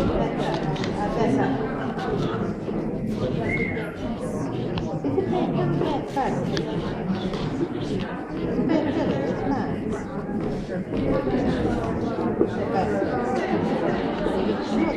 Are you?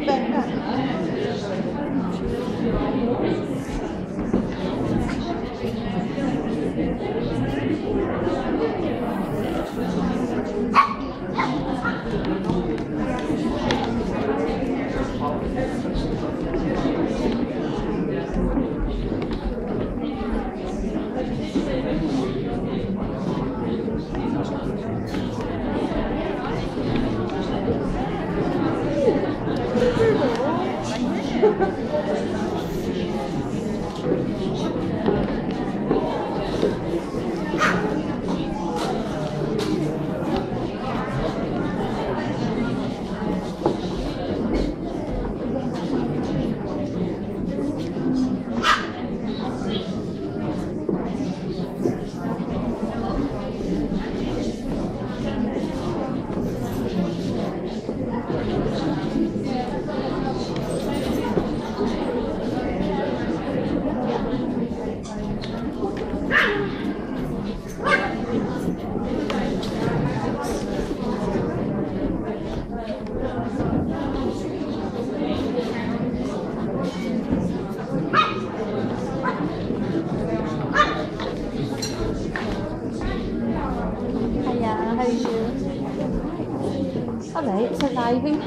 Alright. It's arriving.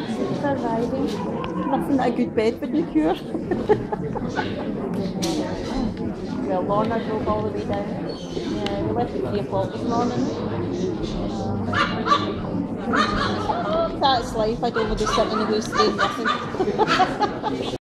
Nothing that a good bed wouldn't cure. well, Lorna drove all the way down. Yeah, we left at 3 o'clock this morning. Um, That's life. I don't want to sit in the house doing nothing.